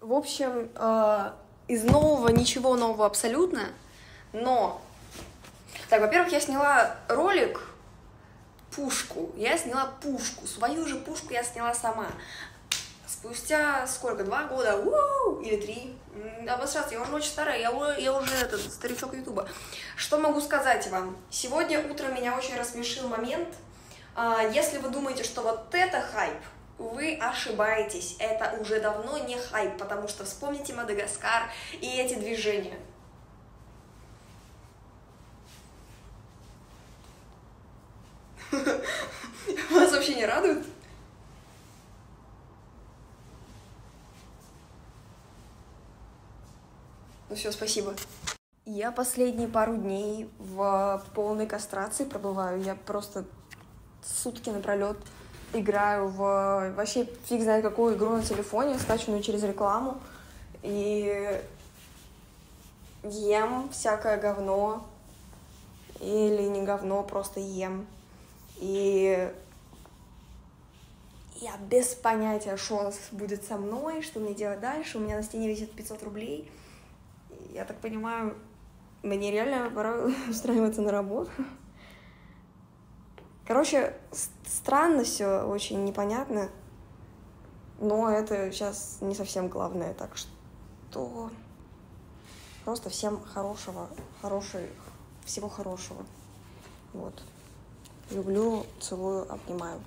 В общем, э, из нового ничего нового абсолютно, но... Так, во-первых, я сняла ролик пушку. Я сняла пушку. Свою же пушку я сняла сама. Спустя сколько? Два года? У-у-у! Или три? Обосраться, я уже очень старая, я, уже- я уже этот старичок Ютуба. Что могу сказать вам? Сегодня утром меня очень рассмешил момент. А, Если вы думаете, что вот это хайп, вы ошибаетесь. Это уже давно не хайп, потому что вспомните Мадагаскар и эти движения. Вас вообще не радует? Ну все, спасибо. Я последние пару дней в полной кастрации пробываю. Я просто сутки напролет играю в вообще фиг знает какую игру на телефоне, скачанную через рекламу. И ем всякое говно. Или не говно, просто ем. И я без понятия, что будет со мной, что мне делать дальше. У меня на стене висит 500 рублей. Я так понимаю, мне реально пора устраиваться на работу. Короче, странно все, очень непонятно. Но это сейчас не совсем главное, так что просто всем хорошего, хорошей, всего хорошего. Вот. Люблю, целую, обнимаю.